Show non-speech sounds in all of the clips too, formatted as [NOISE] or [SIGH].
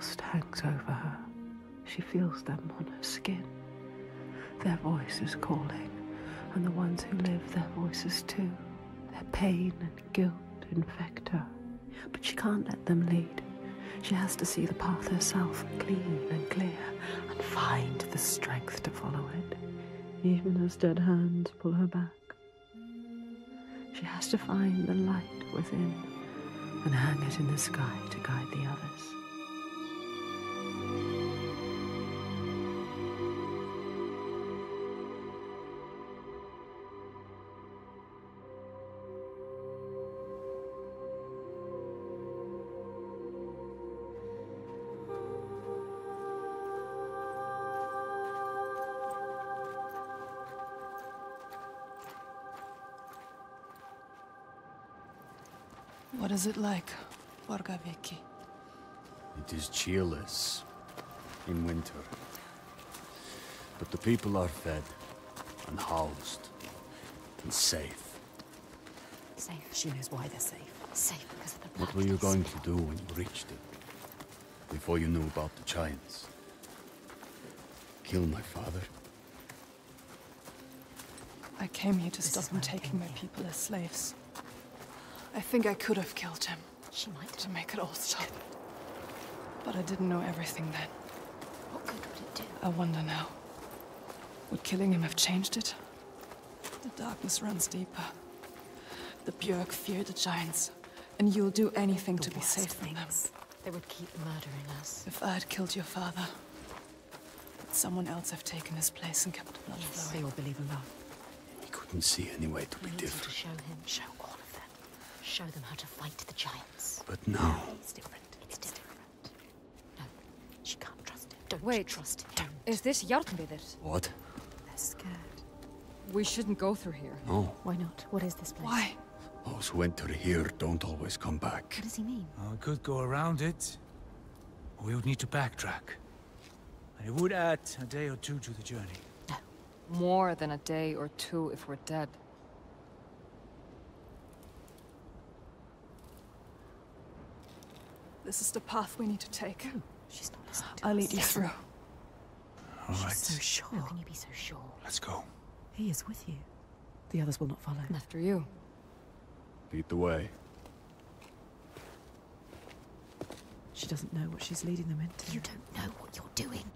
Hangs over her. She feels them on her skin. Their voices calling, and the ones who live, their voices too. Their pain and guilt infect her. But she can't let them lead. She has to see the path herself, clean and clear, and find the strength to follow it, even as dead hands pull her back. She has to find the light within and hang it in the sky to guide the others. Is it like, Borgarvirki? It is cheerless in winter. But the people are fed and housed and safe. Safe. She knows why they're safe. Safe because of the blood. What were you going to do when you reached it? Before you knew about the giants? Kill my father? I came here to This stop is them taking my people as slaves. I think I could have killed him She might to have. make it all stop. But I didn't know everything then. What good would it do? I wonder now. Would killing him have changed it? The darkness runs deeper. The Björk fear the giants, and you'll do anything The to be safe from them. They would keep murdering us. If I had killed your father, would someone else have taken his place and kept the blood Yes, flowing? they all believe in love. He couldn't see any way to We be need you to different. show him, show all of them. Show them how to fight the giants. But now, It's different. It's different. No, she can't trust him. Don't Wait. trust him. Don't. Is this Jarnvidir? what? They're scared. We shouldn't go through here. No. Why not? What is this place? Why? Those who enter here don't always come back. What does he mean? We could go around it, or we would need to backtrack. And it would add a day or two to the journey. More than a day or two if we're dead. This is the path we need to take. Hmm. She's not listening to I'll lead you through. All right, She's so sure. How can you be so sure? let's go. He is with you. The others will not follow. After you. Lead the way. She doesn't know what she's leading them into. You don't know what you're doing.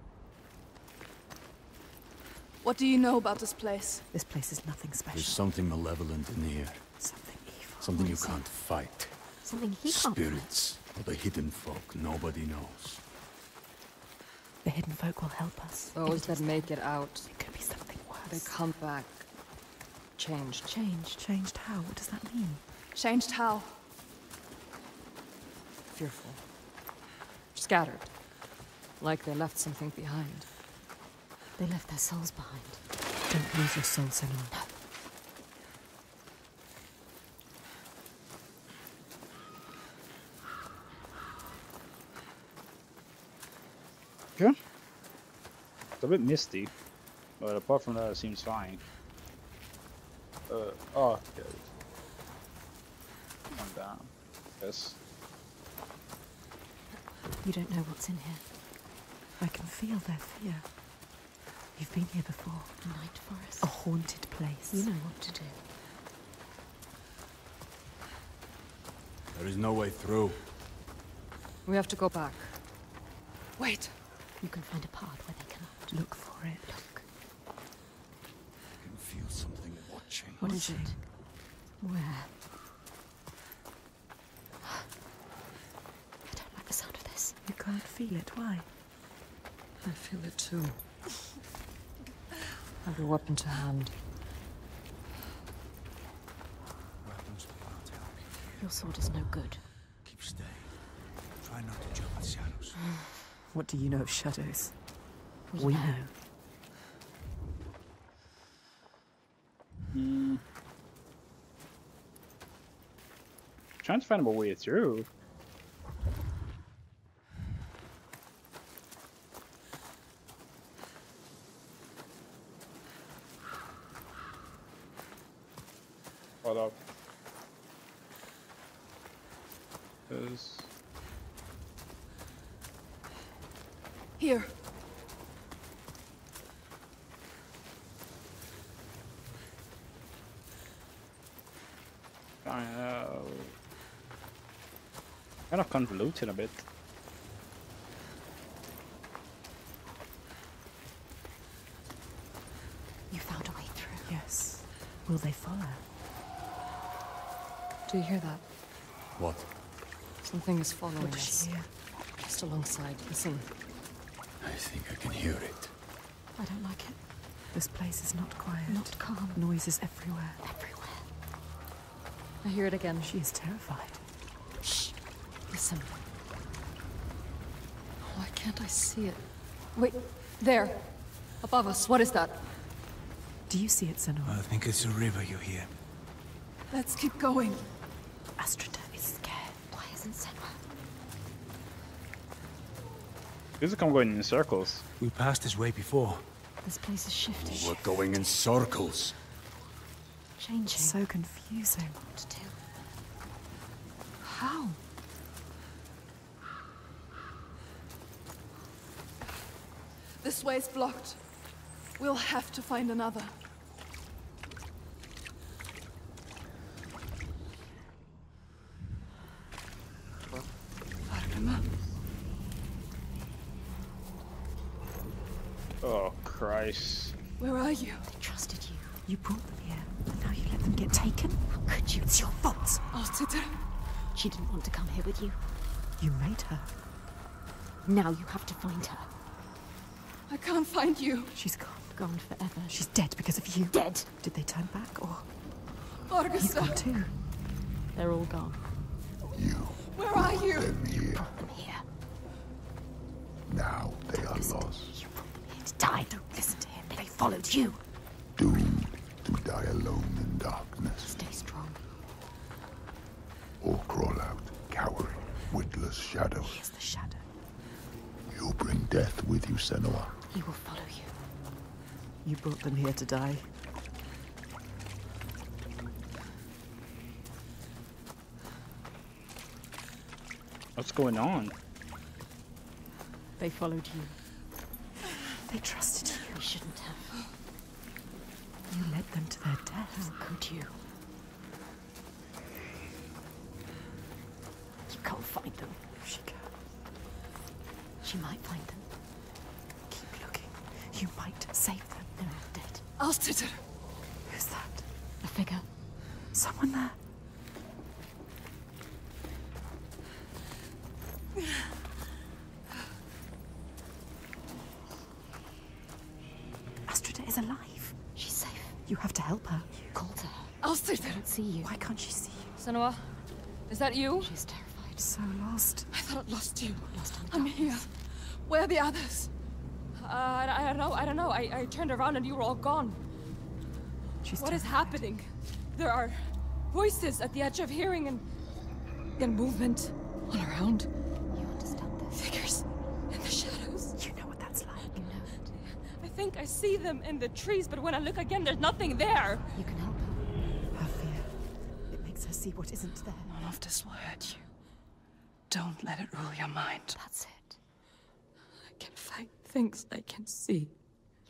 What do you know about this place? This place is nothing special. There's something malevolent in the air. Something evil. Something you can't fight. Something he can't. Spirits or the hidden folk nobody knows. The hidden folk will help us. Those that make it out, It could be something worse. they come back. Changed. Changed. Changed how? What does that mean? Changed how? Fearful. Scattered. Like they left something behind. They left their souls behind. Don't lose your soul, Senua. Okay. It's a bit misty, but apart from that, it seems fine. Uh, oh, yeah. One down. Yes. You don't know what's in here. I can feel their fear. You've been here before. A night forest. A haunted place. You know what to do. There is no way through. We have to go back. Wait. You can find a path where they cannot. Look for it. Look. I can feel something watching. What is it? Where? I don't like the sound of this. You can't feel it. Why? I feel it too. Every weapon to hand. Weapons will not. Your sword is no good. Keep steady. Try not to jump at shadows. What do you know of shadows? We We know. know. Hmm. Trying to find a way through. Hold up. Cause Here. Kind kind of convoluted a bit. You found a way through. Yes. Will they follow? Do you hear that? What? Something is following What us. hear? Just alongside. Listen. I think I can hear it. I don't like it. This place is not quiet. Not calm. Noises everywhere. Everywhere. I hear it again. She is terrified. Shh. Listen. Oh, why can't I see it? Wait, there. Above us. What is that? Do you see it, Senua? I think it's a river you hear. Let's keep going. Astrida is scared. Why isn't Senua? This is come going in circles. We passed this way before. This place is shifting. We're going in circles. Changing. So confusing. What to do? How? This way's blocked. We'll have to find another. Fatima? Oh Christ. Where are you? They trusted you. You brought them here, and now you let them get taken? How could you? It's your fault. Alciter? She didn't want to come here with you. You made her. Now you have to find her. I can't find you. She's gone. Gone forever. She's dead because of you. dead. Did they turn back, or he's Augusta, gone too? They're all gone. You. Where are you? Brought them here. Now they are Listen, lost, You brought them here to die. Don't listen to him. They followed you. doomed to die alone in darkness, Stay strong. or crawl out, cowering, witless shadows. Here's the shadow. You bring death with you, Senua. He will follow you. You brought them here to die. What's going on? They followed you. They trusted you. We shouldn't have. You led them to their death. How could you? You can't find them. She can. She might find them. Keep looking. You might save them. They're all dead. Alciter! Who's that? A figure. Someone there. Astrida is alive. She's safe. You have to help her. You called to her. Alciter! Can't see you. Why can't she see you? Senua? Is that you? She's terrified. So lost. I thought I'd lost you. Lost I'm here. Where are the others? Uh, I, I don't know. I don't know. I, I turned around and you were all gone. She's What is terrified. happening? There are voices at the edge of hearing and and movement all around. You understand this? Figures in the shadows. You know what that's like. You know it. I think I see them in the trees, but when I look again, there's nothing there. You can help her. Her fear. It makes her see what isn't there. None of this will hurt you. Don't let it rule your mind. That's it. I can fight things I can see.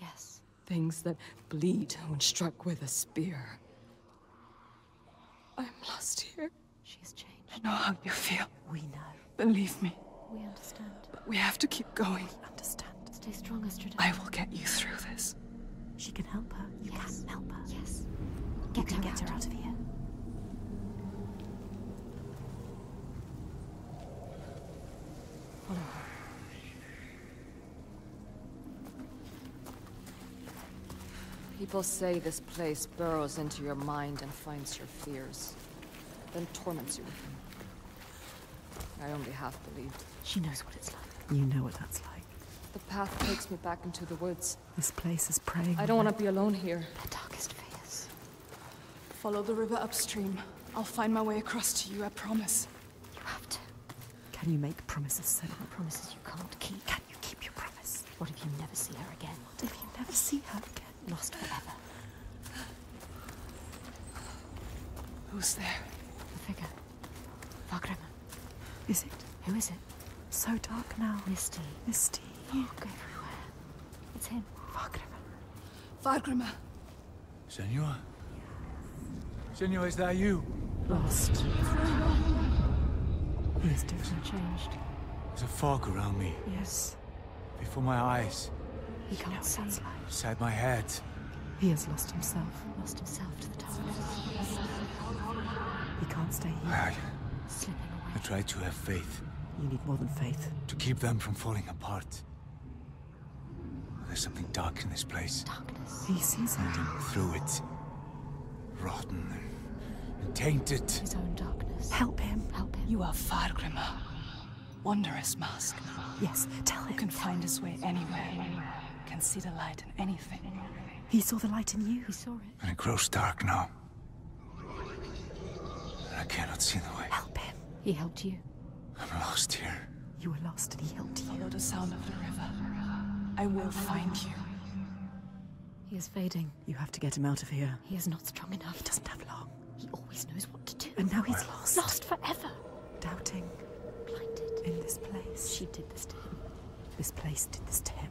Yes. Things that bleed when struck with a spear. I'm lost here. She's changed. I know how you feel. We know. Believe me. We understand. But we have to keep going. Understand. Stay strong, Astrida. I will get you through this. She can help her. You Yes. can help her. Yes. You Get can her get out. her out of here. Follow her. People say this place burrows into your mind and finds your fears, then torments you with them. I only half believed. She knows what it's like. You know what that's like. The path takes me back into the woods. This place is praying. I don't want to be alone here. Her darkest fears. Follow the river upstream. I'll find my way across to you, I promise. You have to. Can you make promises, Senua? Promises you can't keep. Can you keep your promise? What if you never see her again? What if you never see her again? Lost forever. Who's there? The figure. Vagrima. Is it? Who is it? So dark now. Misty. Misty. Fog everywhere. It's him. Fargrimmer. Fargrimmer. Senua? Senua, is that you? Lost. He is different. Changed. There's a fog around me, Yes. before my eyes, He can't see. inside my head. He has lost himself. Lost himself to the darkness. He can't stay here. I, Slipping I away. tried to have faith, You need more than faith. to keep them from falling apart. There's something dark in this place. Darkness. He sees it. Moving through it. Rotten and, and tainted. His own darkness. Help him. Help him. You are Fargrimmer. Wondrous mask. Yes, tell him. Who can find his way anywhere. Can see the light in anything. He saw the light in you. He saw it. And it grows dark now. And I cannot see the way. Help him. He helped you. I'm lost here. You were lost and he helped you. Follow the sound of the river. I will find you. He is fading. You have to get him out of here. He is not strong enough. He doesn't have long. He always knows what to do. And now he's lost. Lost forever. Doubting Blinded. in this place. She did this to him. This place did this to him.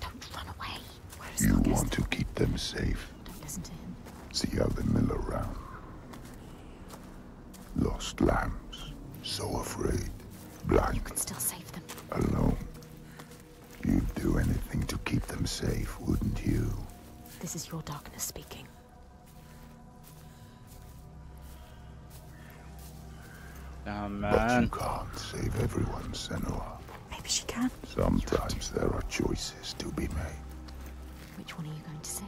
Don't run away. Where is You August? Want to keep them safe. Don't listen to him. See how they mill around. Lost lambs, so afraid, blind, You can still save them. alone. You'd do anything to keep them safe, wouldn't you? This is your darkness speaking. Oh But you can't save everyone, Senua. Maybe she can. Sometimes there are choices to be made. Which one are you going to save?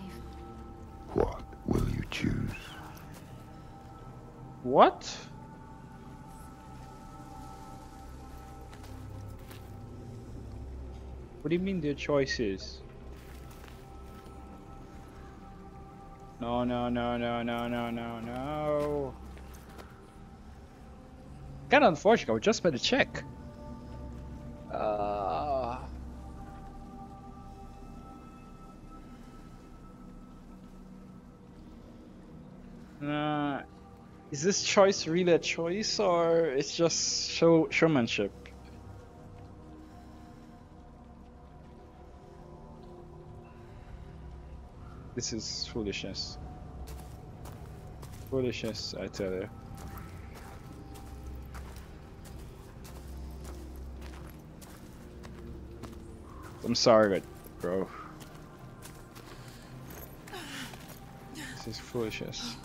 What will you choose? What? What do you mean their choices? No, no, no, no, no, no, no, no. Kinda unfortunate, I just made a check. Uh... Nah, is this choice really a choice or it's just show showmanship? This is foolishness. Foolishness, I tell you. I'm sorry, but bro. This is foolishness.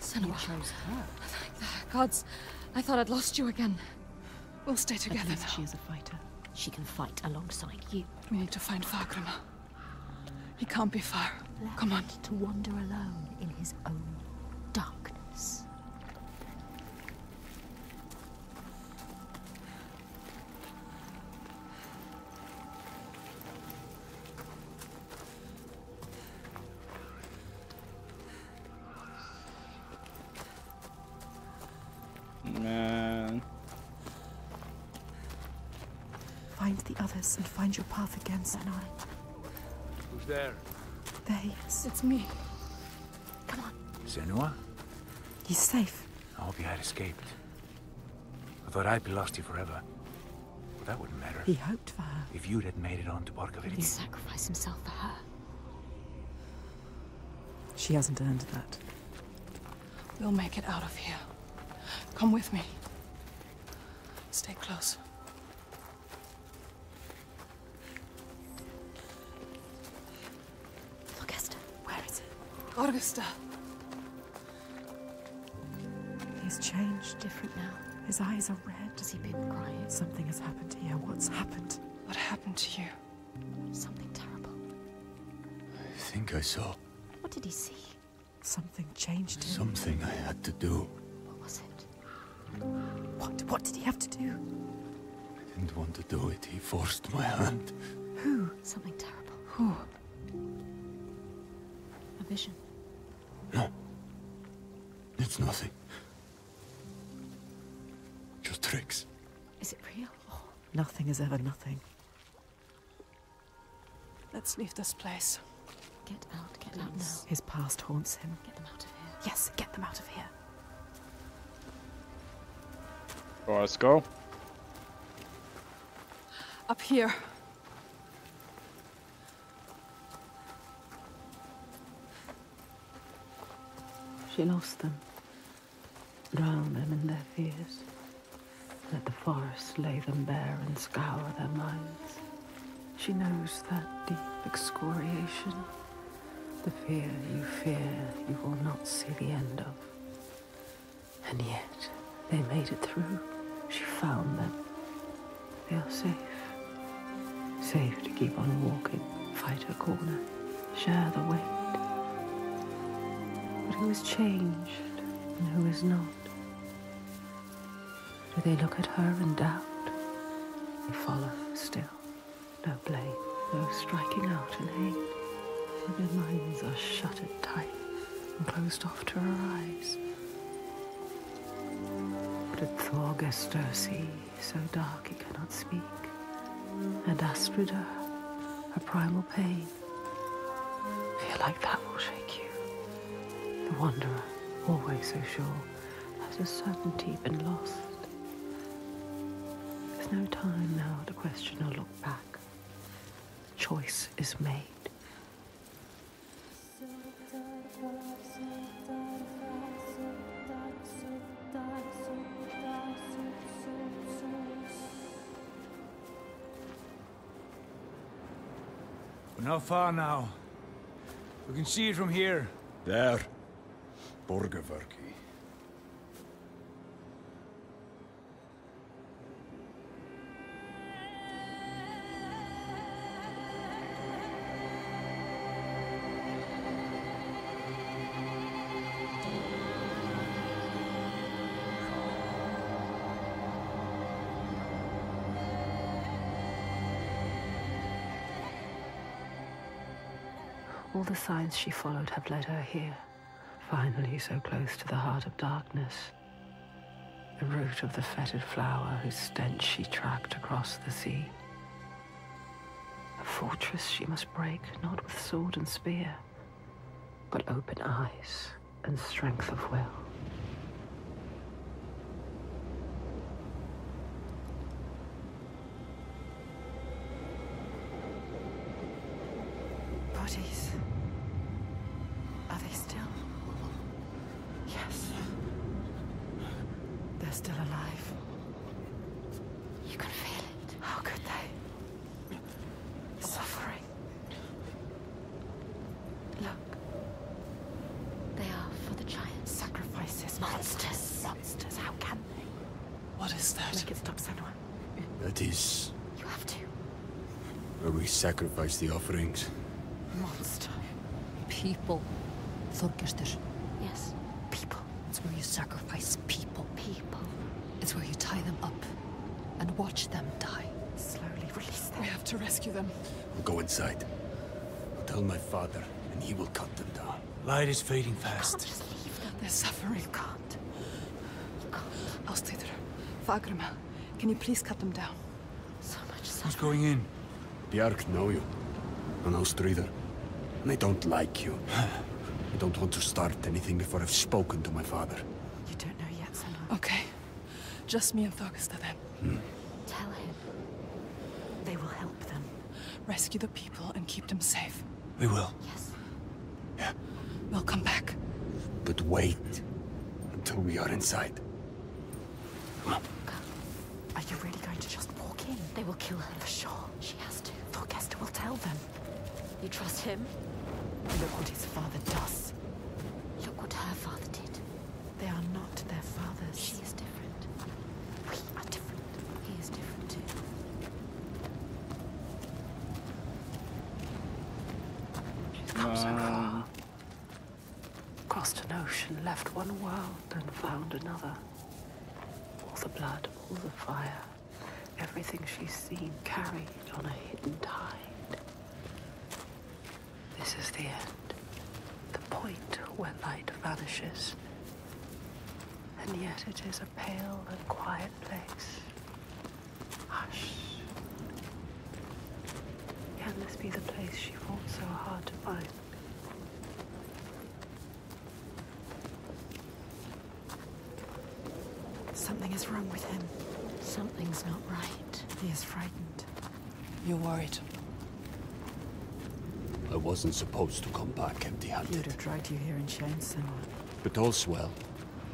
Senua. You chose her. Gods, I thought I'd lost you again. We'll stay At together least now. she is a fighter. She can fight alongside you. We need to find Fargrimmer. He can't be far. Come on. To wander alone in his own darkness. Find the others and find your path again, Senua. Who's there? There he is. It's me. Come on. Senua? He's safe. I hope you had escaped. I thought I'd be lost here forever. But that wouldn't matter. He hoped for her. If you'd had made it on to He Borgarvirki. sacrificed himself for her. She hasn't earned that. We'll make it out of here. Come with me. Stay close. Augusta! He's changed. Different now. His eyes are red. Has he been crying? Something has happened to you. What's happened? What happened to you? Something terrible. I think I saw What did he see? Something changed him. something I had to do. What was it? What? What did he have to do? I didn't want to do it. He forced my hand. Who? Something terrible. Who? It's nothing. Just tricks. Is it real? Or Nothing is ever nothing. Let's leave this place. get out, get out now. His past haunts him. Get them out of here. Yes, get them out of here. Oh, let's go. Up here. She lost them, drowned them in their fears. Let the forest lay them bare and scour their minds. She knows that deep excoriation, the fear you fear you will not see the end of. And yet, they made it through. She found them. They are safe. Safe to keep on walking, fight her corner, share the weight. But who is changed and who is not? Do they look at her and doubt? They follow still. No blame, no striking out in hate. But their minds are shuttered tight and closed off to her eyes. Did Thorgester see so dark he cannot speak? And Astrida, her primal pain? Feel like that will shake you. The wanderer, always so sure, has a certainty been lost. There's no time now to question or look back. The choice is made. We're not far now. We can see it from here. There. Borgarvirki. All the signs she followed have led her here. Finally, so close to the heart of darkness. The root of the fetid flower whose stench she tracked across the sea. A fortress she must break, not with sword and spear, but open eyes and strength of will. Bodies. Are they still? Yes. They're still alive. You can feel it. How could they? Suffering. Look, They are for the giants. sacrifices. Monsters. Monsters. How can they? What is that? Make it stop, Senua. That is You have to. where we sacrifice the offerings. Monster. People. Thorgestir. Yes. People. It's where you sacrifice people. People. It's where you tie them up and watch them die. Slowly release them. We have to rescue them. We'll go inside. I'll tell my father, and he will cut them down. Light is fading fast. Just leave them. They're suffering. You can't. You can't. Ástríður, Fagrima, can you please cut them down? So much suffering. Who's going in? Bjark know you. And Ástríður. And I don't like you. I don't want to start anything before I've spoken to my father. You don't know yet, Senua. Okay. Just me and Thorgestir then. Hmm. Tell him. They will help them. Rescue the people and keep them safe. We will. Yes. Yeah. We'll come back. But wait until we are inside. Come on. Are you really going to just walk in? They will kill her. For sure. She has to. Thorgester will tell them. You trust him? Look what his father does. Look what her father did. They are not their fathers. She is different. We are different. He is different too. She's come so far. Crossed an ocean, left one world and found another. All the blood, all the fire, everything she's seen carried on a hidden tide the end, the point where light vanishes. And yet it is a pale and quiet place. Hush. Can this be the place she fought so hard to find? Something is wrong with him. Something's not right. He is frightened. You're worried. I wasn't supposed to come back empty-handed. He would have dragged you here in chains, Senua. But all's well.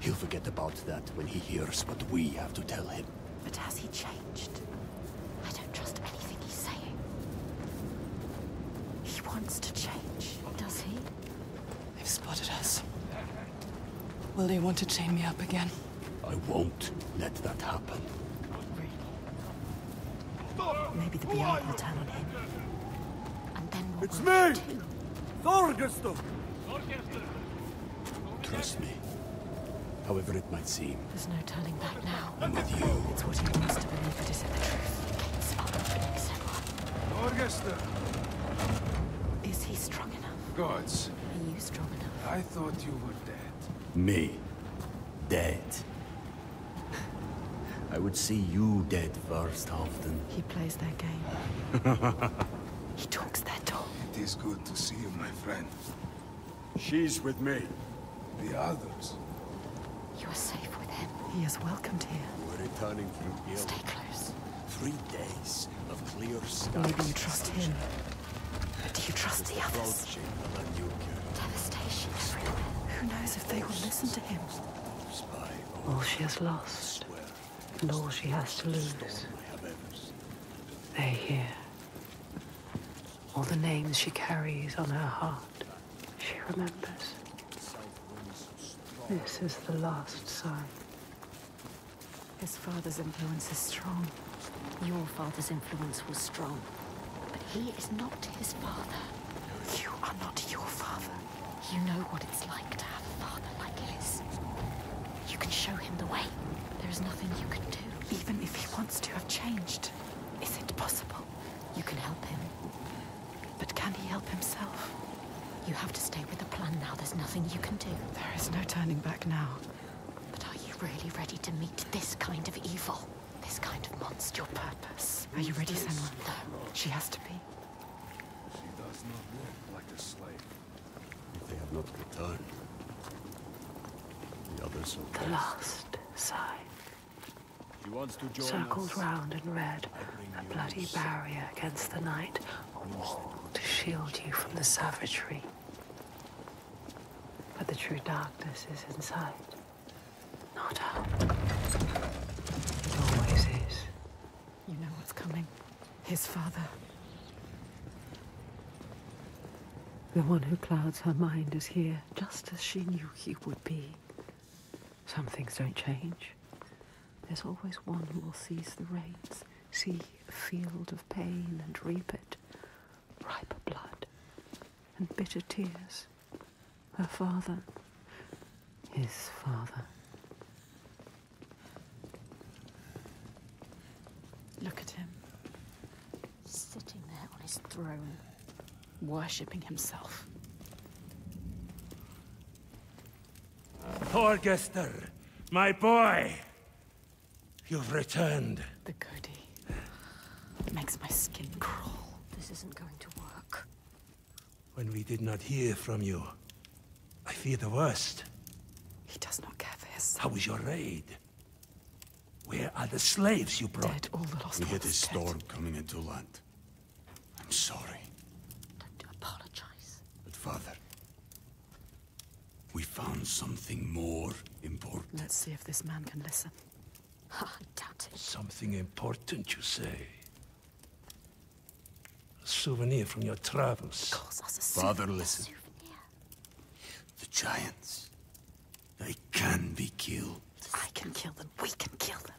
He'll forget about that when he hears what we have to tell him. But has he changed? I don't trust anything he's saying. He wants to change. Does he? They've spotted us. Will they want to chain me up again? I won't let that happen. Maybe the Beyond will turn on him. And then what It's me! they do? Thorgeston! Trust me. However it might seem, There's no turning back now. I'm with you. It's what he wants to believe it is the truth. Gates are opening, Senua. Is he strong enough? Gods, Are you strong enough? I thought you were dead. Me. Dead. I would see you dead first, often. He plays their game. [LAUGHS] he talks their talk. It is good to see you, my friend. She's with me. The others. You are safe with him. He is welcomed here. We're returning from Gil. Stay close. Three days of clear skies. Maybe you trust him. But do you trust the others? Approaching the Lanuka. Devastation everywhere. Who knows if they will listen to him? All she has lost, and all she has to lose, I have ever they hear. All the names she carries on her heart, she remembers. This is the last sign. His father's influence is strong. Your father's influence was strong. But he is not his father. You are not your father. You know what it's like to have a father like his. You can show him the way. There is nothing you can do. Even if he wants to have changed, is it possible? You can help him. But can he help himself? You have to stay with the plan now. There's nothing you can do. There is no turning back now. But are you really ready to meet this kind of evil? This kind of monster? Your purpose. Are you ready, Senua? No. She has to be. She does not look like a slave. If they have not returned, the others are The last sign. She wants to join Circled us. round in red, a bloody barrier against the night, a wall to shield you from the savagery. But the true darkness is inside, not out. It always is. You know what's coming. His father. The one who clouds her mind is here, just as she knew he would be. Some things don't change. There's always one who will seize the reins, see a field of pain and reap it. Ripe blood and bitter tears. Her father, his father. Look at him, Sitting there on his throne. worshipping himself. Thorgester, my boy! You've returned. The goatee. Makes my skin crawl. This isn't going to work. When we did not hear from you, I fear the worst. He does not care for his son. How was your raid? Where are the slaves you brought? Dead, all the lost We hit a storm coming into land. I'm sorry, Don't apologize. but father, we found something more important. Let's see if this man can listen. [LAUGHS] I doubt it. Something important, you say? A souvenir from your travels. Calls us a Father, listen. The giants, they can be killed. I can kill them. We can kill them.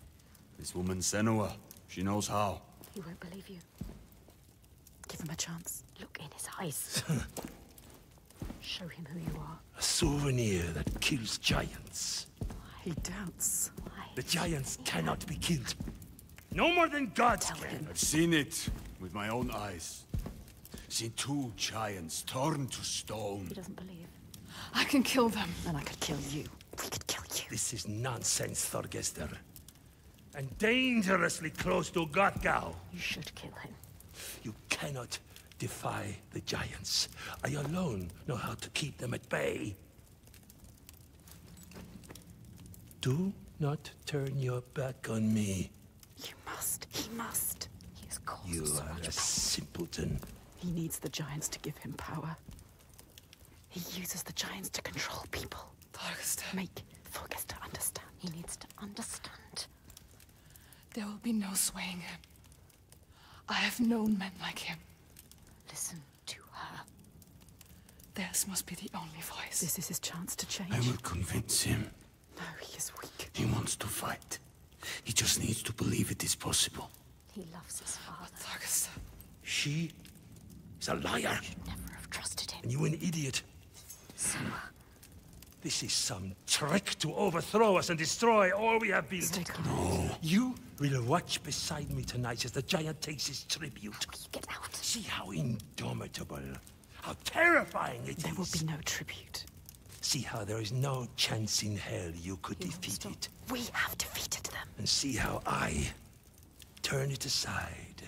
This woman Senua, she knows how. He won't believe you. Give him a chance. Look in his eyes. [LAUGHS] Show him who you are. A souvenir that kills giants. He doubts. Why? The giants cannot be killed. No more than gods Tell can. I've seen it with my own eyes. Seen two giants turned to stone. He doesn't believe. I can kill them. And I could kill you. We could kill you. This is nonsense, Thorgester. And dangerously close to Gothgau. You should kill him. You cannot defy the giants. I alone know how to keep them at bay. Do not turn your back on me. You must. He must. He has caused You so are much a pain. simpleton. He needs the giants to give him power. He uses the giants to control people. Targasta. Make Thorgest to understand. He needs to understand. There will be no swaying him. I have known men like him. Listen to her. Theirs must be the only voice. This is his chance to change. I will convince him. No, he is weak. He wants to fight. He just needs to believe it is possible. He loves his father. Targasta. She is a liar, Never have trusted him. and you an idiot. This is some trick to overthrow us and destroy all we have built. Stay. No. You will watch beside me tonight as the giant takes his tribute. You get out. See how indomitable, how terrifying it is. There will be no tribute. See how there is no chance in hell you could You defeat it. We have defeated them. And see how I turn it aside.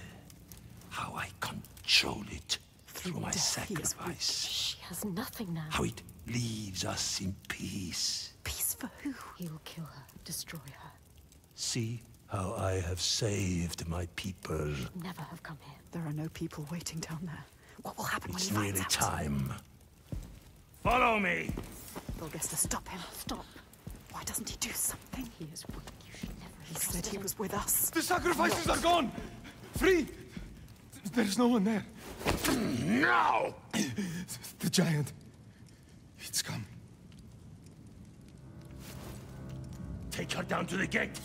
How I control it through my death, he sacrifice. She has nothing now. How it leaves us in peace. Peace for who? He will kill her, destroy her. See how I have saved my people. Never have come here. There are no people waiting down there. What will happen It's when he nearly finds out? time. Follow me! Thorgest, stop him. Stop. Why doesn't he do something? He is weak. You should never He said trusted he him. was with us. The sacrifices are gone! Free! There's no one there. No! The giant. It's come. Take her down to the gate.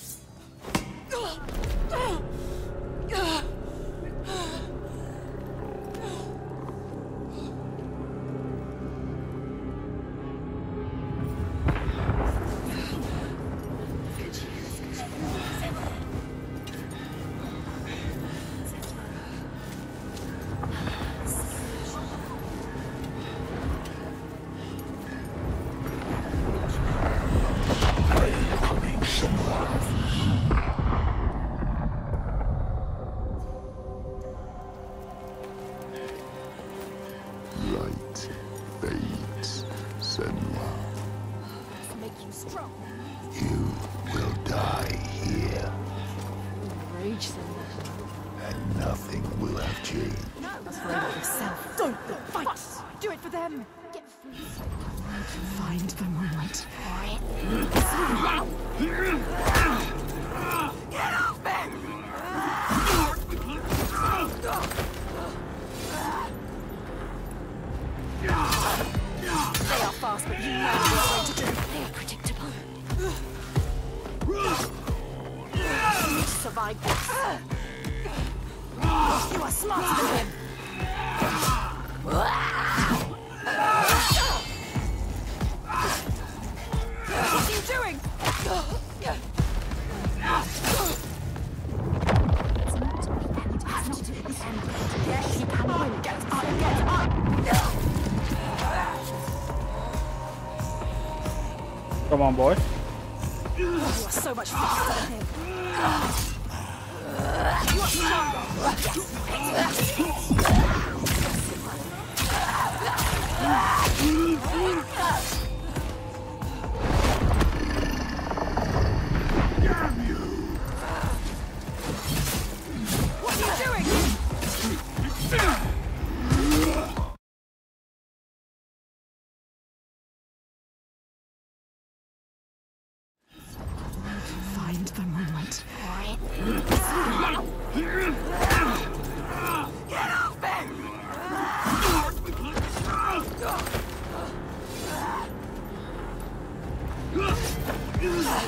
Come on, boy. You are so much faster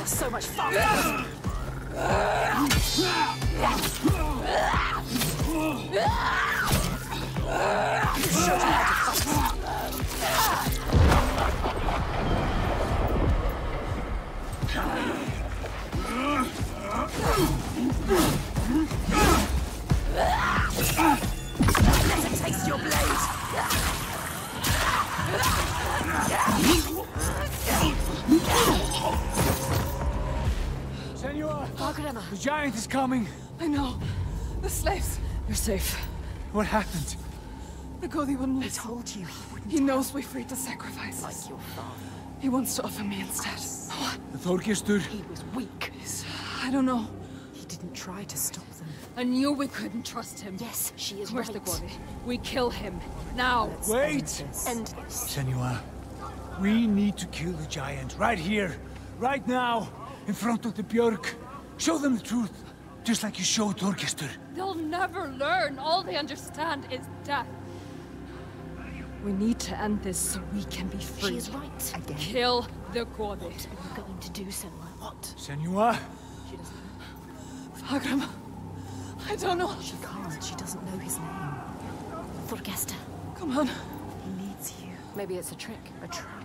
so much faster. Showed how to Senua, Fargrímr. the giant is coming. I know. The slaves. You're safe. What happened? The Cody wouldn't I listen. told you he wouldn't He knows we freed the sacrifices. like your father. He wants to offer me instead. Thorgestur. He was weak. He's... I don't know. He didn't try to stop them. I knew we couldn't trust him. Yes, she is Where's right. the Gwari? We kill him. Now. Let's Wait. End this. End this. Senua, we need to kill the giant right here, right now, in front of the Björk. Show them the truth, just like you showed Thorgestur. They'll never learn. All they understand is death. We need to end this so we can be free. She is right. Again. Kill the Gwari. What are you going to do, Senua? What? Senua, She doesn't know. Fargrímr. I don't know. She can't. She doesn't know his name. Thorgestur. Come on. He needs you. Maybe it's a trick. A trap.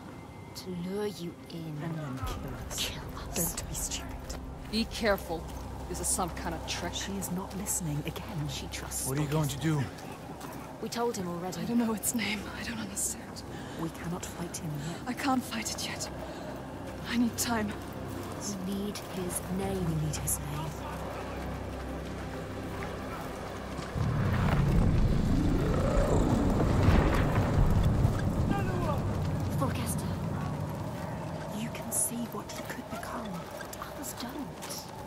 To lure you in. And then kill us. Kill us. Don't be stupid. Be careful. This is some kind of trick. She is not listening again. She trusts what are you going to do? We told him already. I don't know its name. I don't understand. We cannot fight him yet. I can't fight it yet. I need time. We need his name. We need his name. Thorgestur, you can see what he could become, but others don't.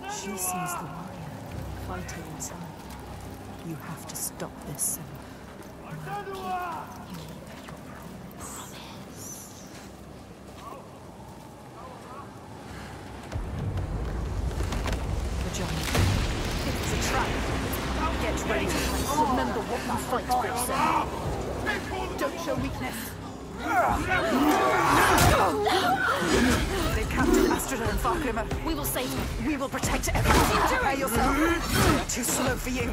She sees the warrior fighting inside. You have to stop this, your promise. The giant. It's a trap. Get ready to fight. Remember what you fight for. Don't show weakness. They captured Ástríðr and Fargrímr. We will save them. We will protect too slow for you.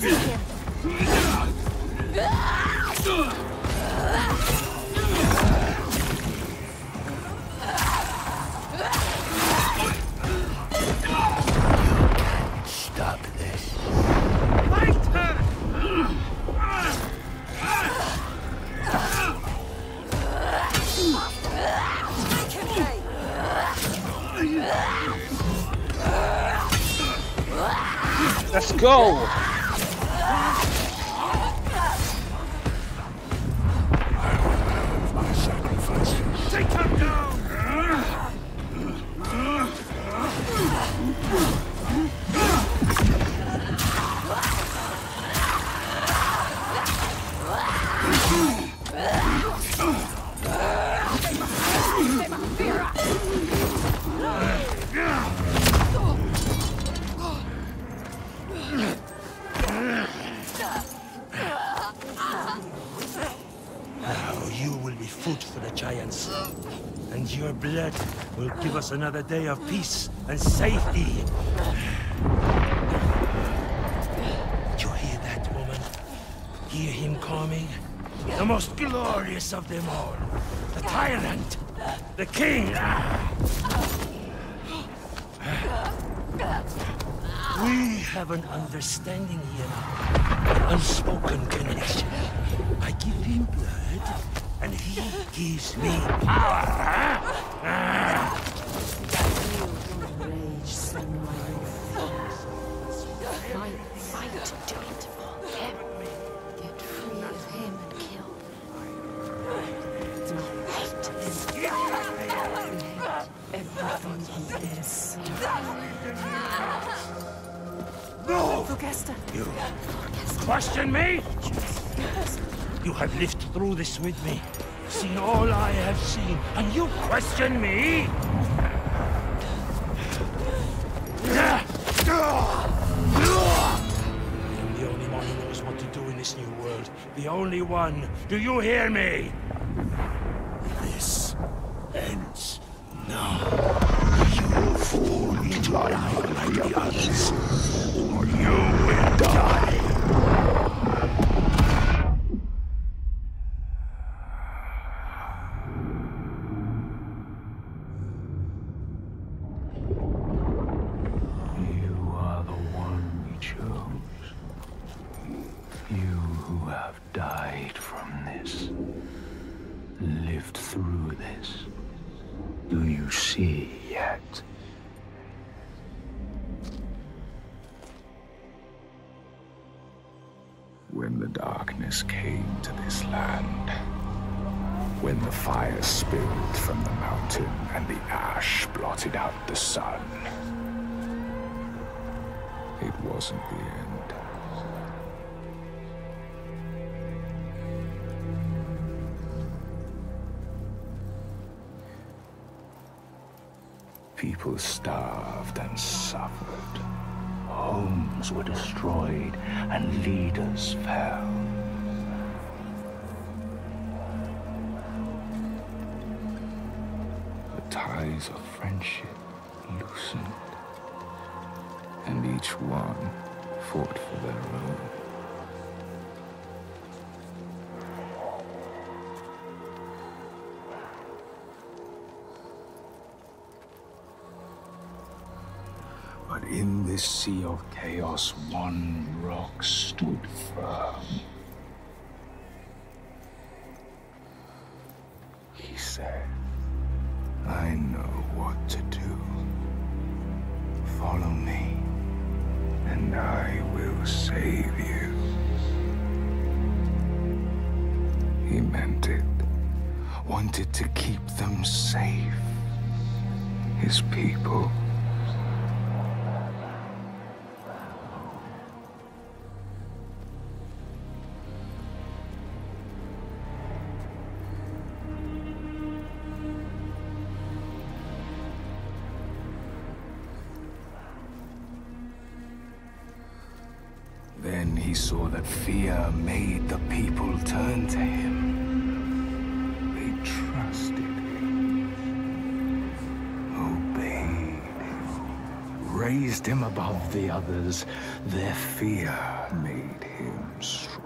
Than him. Another day of peace and safety. You hear that, woman? Hear him coming? The most glorious of them all. The tyrant. The king. We have an understanding here An Unspoken connection. I give him blood, and he gives me Yes. No! Thorgestur. You question me? You have lived through this with me, seen all I have seen, and you question me? I am the only one who knows what to do in this new world. The only one. Do you hear me? In this sea of chaos, one rock stood firm. He said, I know what to do. Follow me, and I will save you. He meant it. Wanted to keep them safe. His people. Fear made the people turn to him. They trusted him, obeyed him, raised him above the others. Their fear made him strong.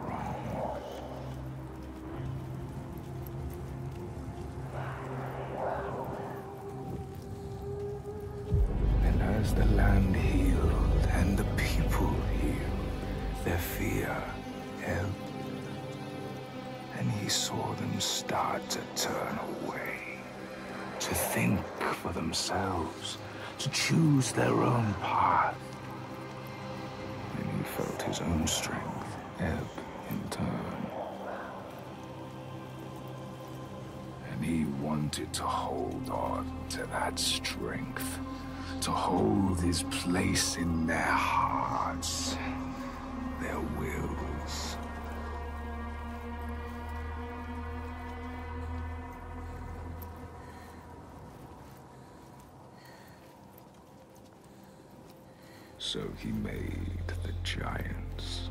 So he made the giants,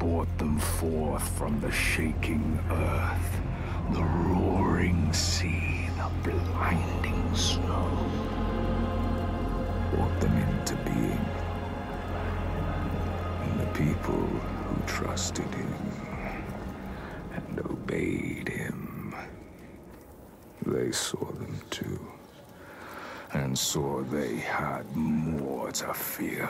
brought them forth from the shaking earth, the roaring sea, the blinding snow, brought them into being. And the people who trusted him and obeyed him, they saw them too and saw they had more to fear.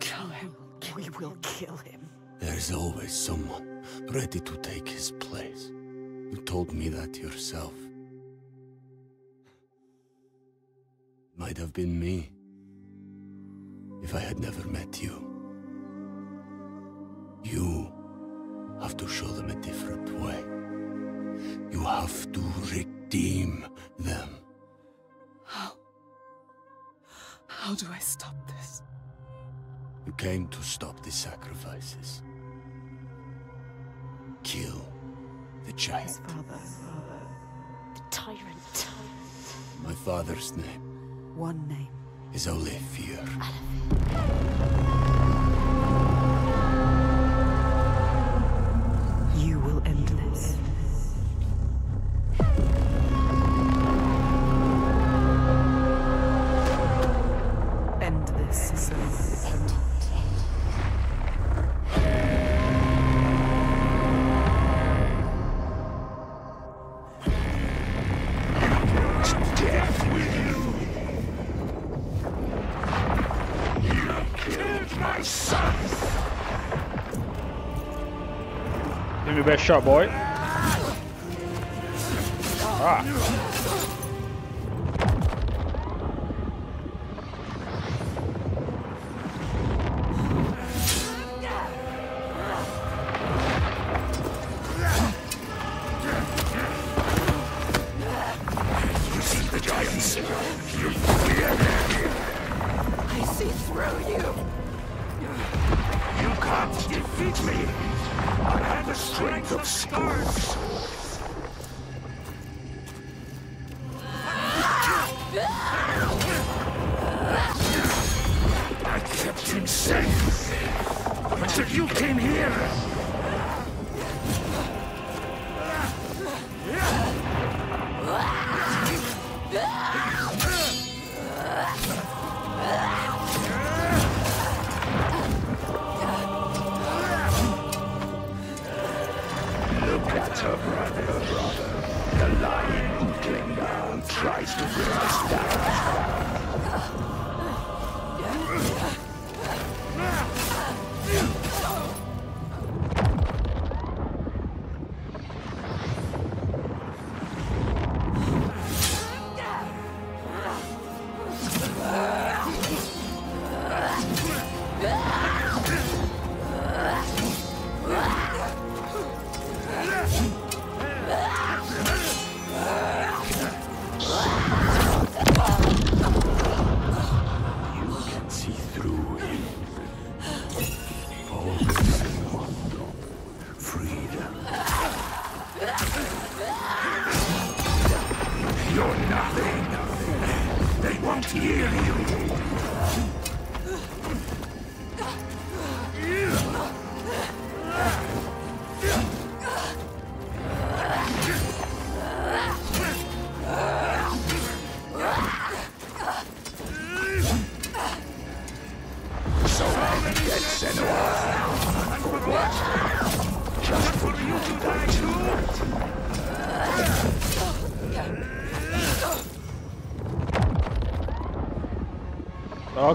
Kill him. We will kill him There's always someone ready to take his place. You told me that yourself. Might have been me. If I had never met you. You have to show them a different way. You have to redeem them. How? How do I stop this? You came to stop the sacrifices. Kill the giant. His Father. The tyrant. My father's name One name. Is only fear. Shot, boy. Ah.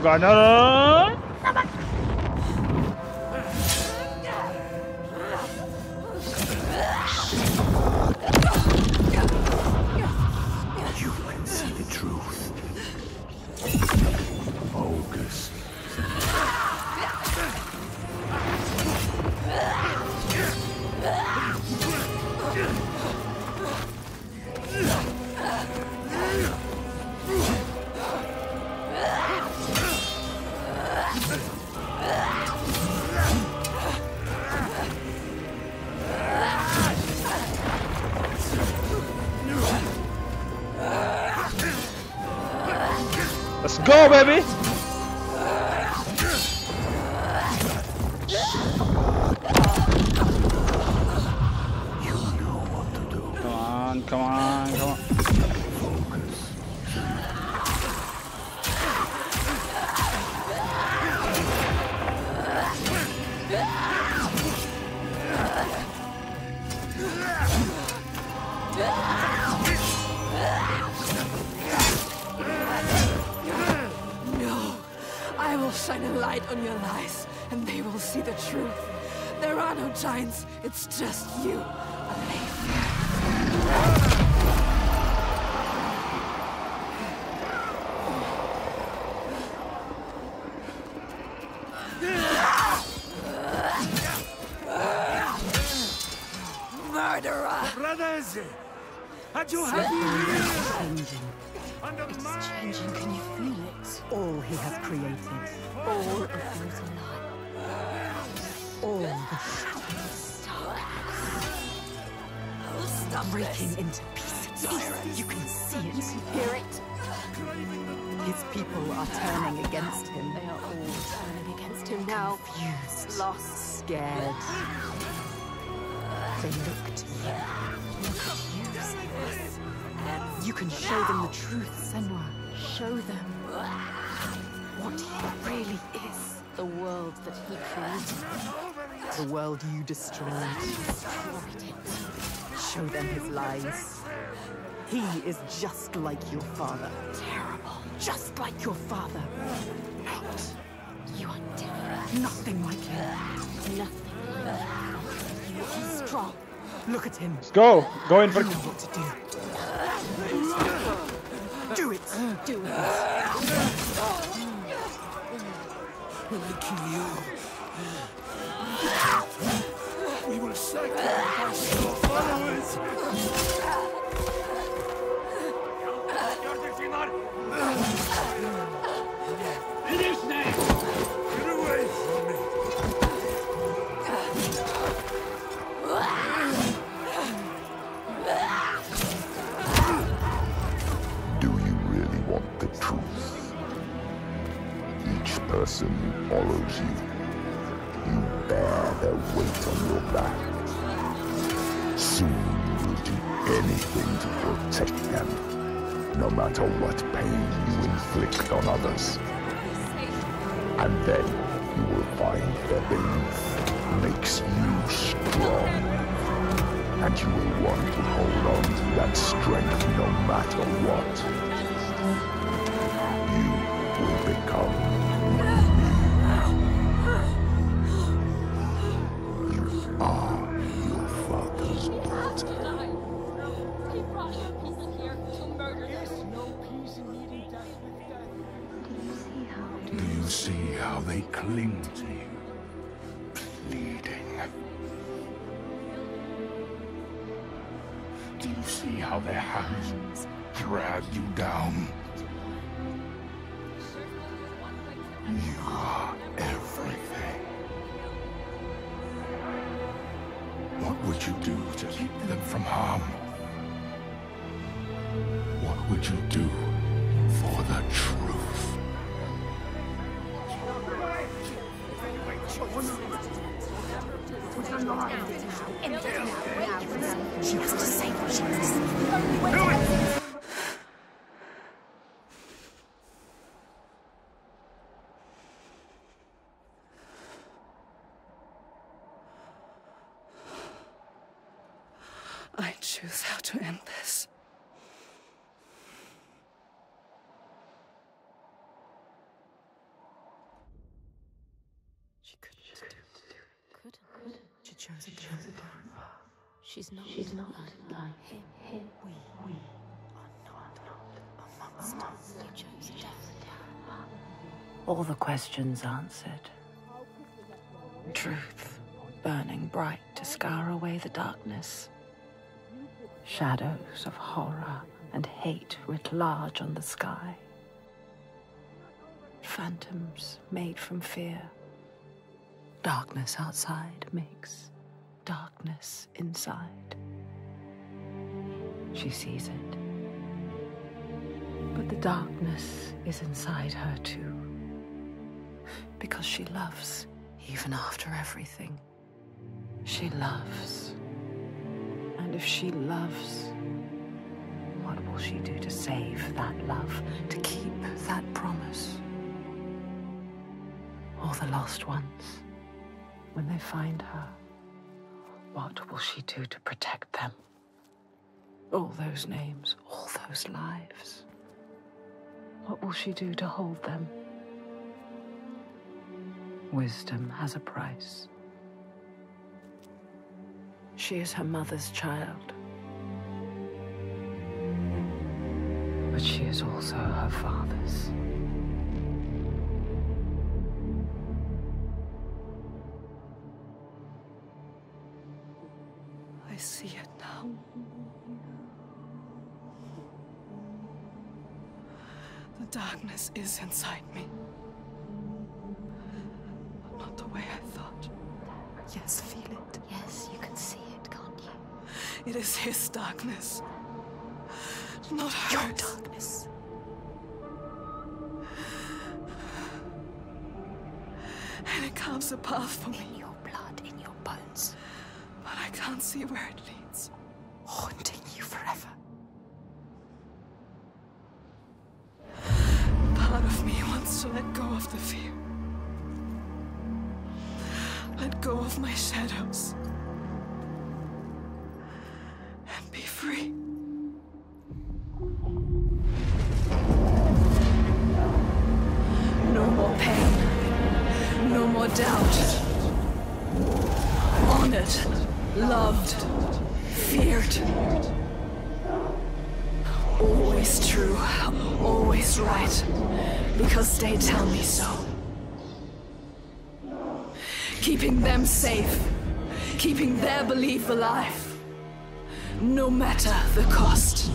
Tonight. I will shine a light on your lies, and they will see the truth. There are no giants, it's just you, Murderer! Brothers! Are you happy Changing. It's changing. Can you feel it? All he has created. All of those alive. All the shadows. Breaking into pieces. You can see it. You can hear it. His people are turning against him. They are all turning against him now. Confused, lost, scared. They look to you. Look at you. You can show them the truth, Senua. Show them what he really is. The world that he created. The world you destroyed. Destroyed. Show them his lies. He is just like your father. Terrible. Just like your father. Not. You are different. Nothing like him. Nothing like him. You are strong. Look at him. Let's go. Go in for. You know what to do. Do it. Do it. We'll kill you. We will sacrifice your followers. In his person who follows you, you bear their weight on your back. Soon you will do anything to protect them, no matter what pain you inflict on others. And then you will find their belief makes you strong. And you will want to hold on to that strength no matter what. How they cling to you? Pleading. Do you see how their hands drag you down? You are everything. What would you do to keep them from harm? What would you do for the truth? She has to save what she has to say. I choose how to end this. She's not. She's not like him. Him. We. We are not. Not amongst us. You chose path. All the questions answered. Truth burning bright to scour away the darkness. Shadows of horror and hate writ large on the sky. Phantoms made from fear. Darkness outside makes darkness inside. She sees it. But the darkness is inside her too. Because she loves, even after everything. She loves. And if she loves, what will she do to save that love, to keep that promise? All the lost ones, when they find her, what will she do to protect them? All those names, all those lives. What will she do to hold them? Wisdom has a price. She is her mother's child. But she is also her father's. Is inside me. But not the way I thought. Yes, feel it. Yes, you can see it, can't you? It is his darkness. Not hers. Your darkness. And it carves a path for me. In your blood, in your bones. But I can't see where it leads. Haunting the fear. Let go of my shadows. Safe. Keeping their belief alive. No matter the cost.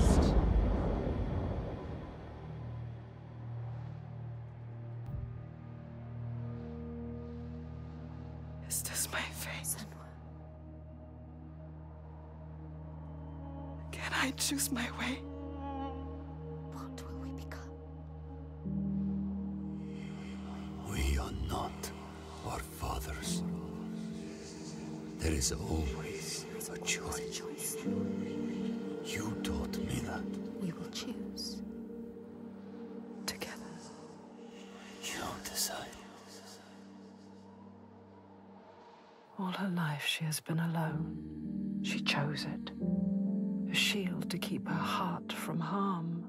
From harm.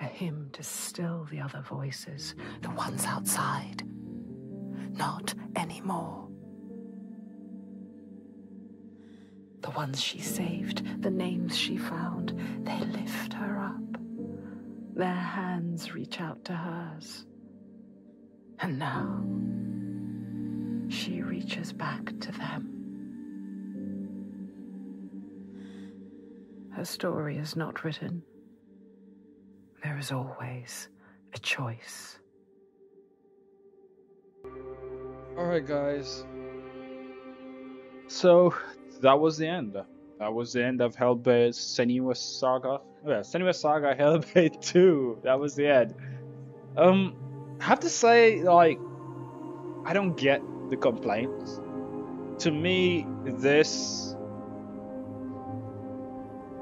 A hymn to still the other voices, the ones outside. Not anymore. The ones she saved, the names she found, they lift her up. Their hands reach out to hers. And now, she reaches back to them. Her story is not written. There is always a choice. Alright, guys. So, that was the end. That was the end of Hellblade Senua's Saga. Yeah, Senua's Saga [LAUGHS] Hellblade 2. That was the end. Um, I have to say, like, I don't get the complaints. To me, this.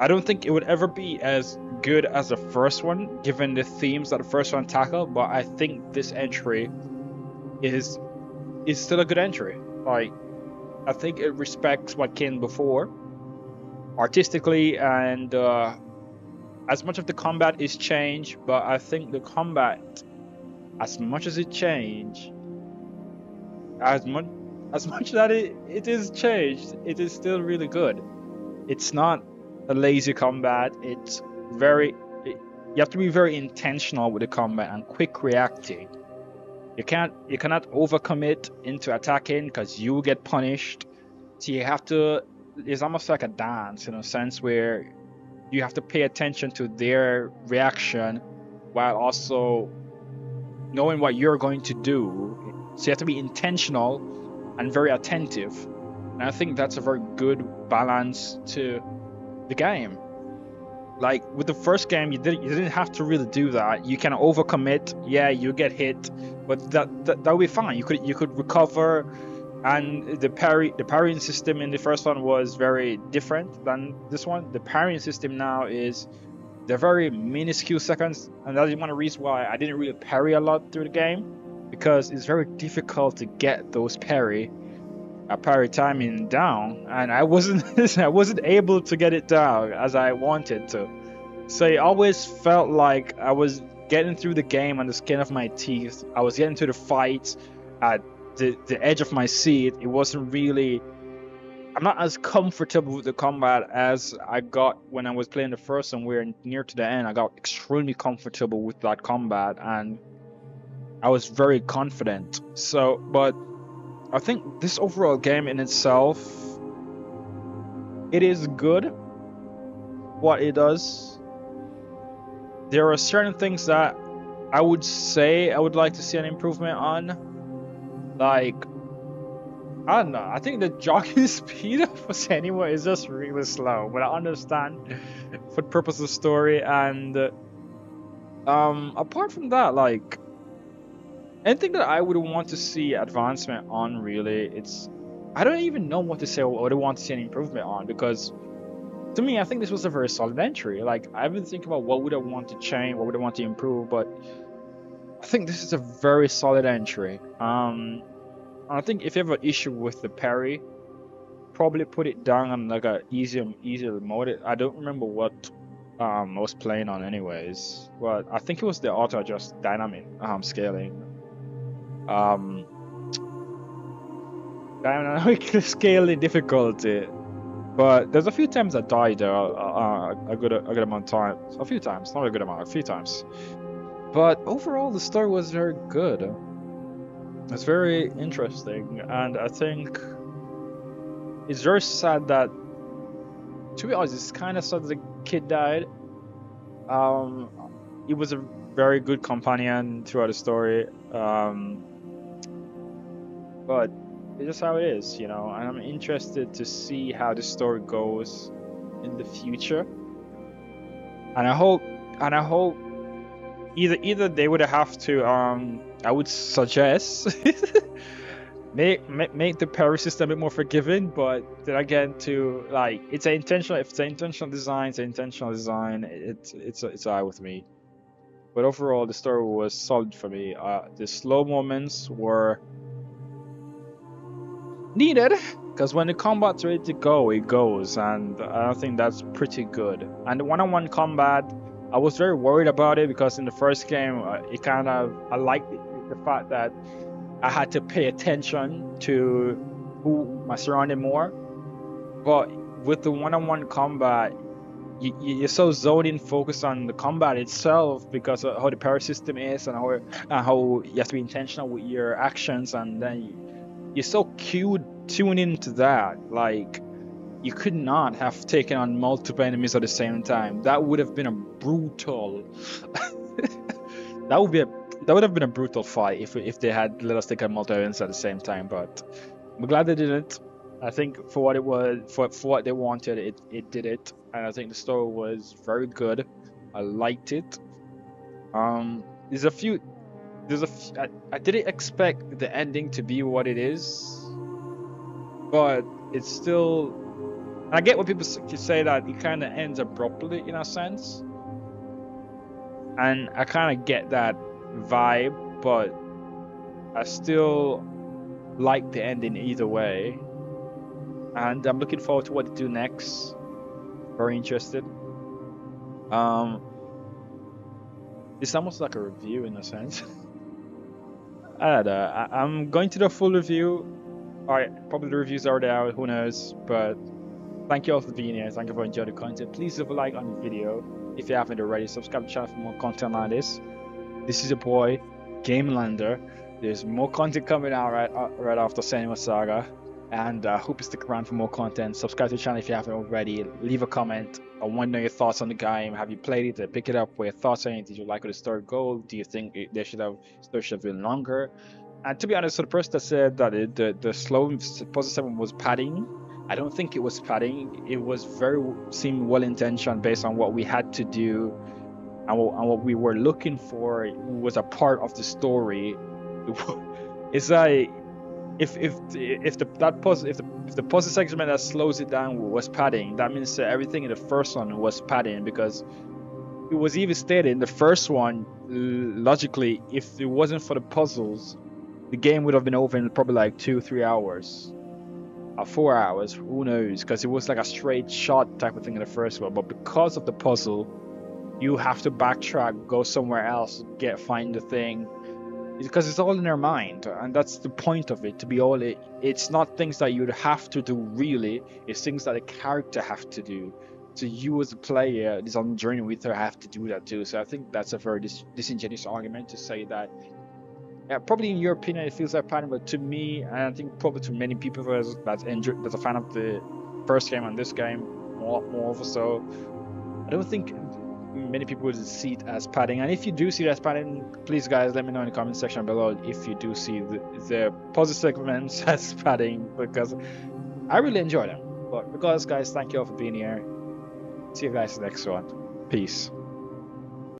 I don't think it would ever be as good as the first one, given the themes that the first one tackled, but I think this entry is is still a good entry. Like, I think it respects what came before. artistically and uh, as much of the combat is changed, but I think the combat, as much as it changed, as much as much that it, it is changed, it is still really good. It's not a lazy combat. It's very it, you have to be very intentional with the combat and quick reacting. You can't you cannot overcommit into attacking because you get punished. So you have to it's almost like a dance in a sense where you have to pay attention to their reaction while also knowing what you're going to do. So you have to be intentional and very attentive. And I think that's a very good balance to the game. Like with the first game, you didn't you didn't have to really do that. You can overcommit. Yeah, you get hit, but that that that would be fine. You could you could recover, and the parry the parrying system in the first one was very different than this one. The parrying system now is they're very minuscule seconds, and that's one of the reasons why I didn't really parry a lot through the game because it's very difficult to get those parry a parry timing down and I wasn't [LAUGHS] I wasn't able to get it down as I wanted to. So it always felt like I was getting through the game on the skin of my teeth. I was getting to the fight at the, the edge of my seat. It wasn't really I'm not as comfortable with the combat as I got when I was playing the first and we're near to the end. I got extremely comfortable with that combat and I was very confident. So, but I think this overall game in itself, it is good. What it does. There are certain things that I would say I would like to see an improvement on. Like, I don't know. I think the [LAUGHS] jogging speed of Senua is just really slow, but I understand [LAUGHS] for the purpose of the story. And um, apart from that, like anything that I would want to see advancement on really it's I don't even know what to say what I want to see an improvement on because to me I think this was a very solid entry. Like I've been thinking about what would I want to change what would I want to improve but I think this is a very solid entry. Um I think if you have an issue with the parry probably put it down on like a easier easier mode. I don't remember what um, I was playing on anyways but I think it was the auto adjust dynamic um, scaling um, dynamic [LAUGHS] scaling difficulty. But there's a few times I died there, uh, uh, a good a good amount of time. A few times, not a good amount, a few times. But overall, the story was very good. It's very interesting, and I think it's very sad that, to be honest, it's kind of sad that the kid died. Um, he was a very good companion throughout the story. Um, but it's just how it is, you know. And I'm interested to see how the story goes in the future. And I hope, and I hope, either either they would have to, um, I would suggest, [LAUGHS] make, make make the parry system a bit more forgiving. But then again, to like, it's an intentional. If it's an intentional design, it's an intentional design. It's it's it's eye with me. But overall, the story was solid for me. Uh, the slow moments were needed because when the combat's ready to go, it goes, and I think that's pretty good. And the one-on-one combat, I was very worried about it because in the first game, uh, it kind of I liked the fact that I had to pay attention to who my surrounding more. But with the one-on-one combat, you, you're so zoned in, focused on the combat itself because of how the parry system is and how and how you have to be intentional with your actions, and then you're so cued, tuned into that. Like, you could not have taken on multiple enemies at the same time. That would have been a brutal. [LAUGHS] that would be a that would have been a brutal fight if if they had let us take on multiple enemies at the same time. But I'm glad they didn't. I think for what it was, for, for what they wanted, it it did it, and I think the story was very good. I liked it. Um, there's a few there's a f- I, I didn't expect the ending to be what it is, but it's still. I get what people say that it kind of ends abruptly in a sense, and I kind of get that vibe, but I still like the ending either way, and I'm looking forward to what to do next. very interested. Um, it's almost like a review in a sense. [LAUGHS] I don't know. I, I'm going to do a full review. Alright, probably the reviews are there, who knows, but thank you all for being here. Thank you for enjoying the content. Please leave a like on the video if you haven't already. Subscribe to the channel for more content like this. This is your boy, Gamelander. There's more content coming out right, uh, right after Senua Saga. And uh, hope you stick around for more content. Subscribe to the channel if you haven't already. Leave a comment. I want to know your thoughts on the game. Have you played it? Pick it up? What your thoughts are? It? Did you like the story go? Do you think they should have story should have been longer? And to be honest, so the person that said that it, the the slow puzzle seven was padding, I don't think it was padding. It was very seemed well intentioned based on what we had to do, and what, and what we were looking for was a part of the story. [LAUGHS] It's like if if if the that puzzle if the if the puzzle segment that slows it down was padding, that means everything in the first one was padding because it was even stated in the first one logically if it wasn't for the puzzles the game would have been over in probably like two, three hours, or four hours. Who knows? Because it was like a straight shot type of thing in the first one. But because of the puzzle, you have to backtrack, go somewhere else, get find the thing. Because it's all in their mind, and that's the point of it. To be all, it, it's not things that you'd have to do really. It's things that a character have to do. So you as a player is on the journey with her have to do that too. So I think that's a very dis- disingenuous argument to say that yeah, probably in your opinion it feels like pattern, but to me, and I think probably to many people that's enjoy, that's a fan of the first game and this game more more so, I don't think many people would see it as padding. And if you do see it as padding, please guys let me know in the comment section below if you do see the, the positive segments [LAUGHS] as padding because I really enjoy them. But regardless, guys, thank you all for being here. See you guys next one. Peace.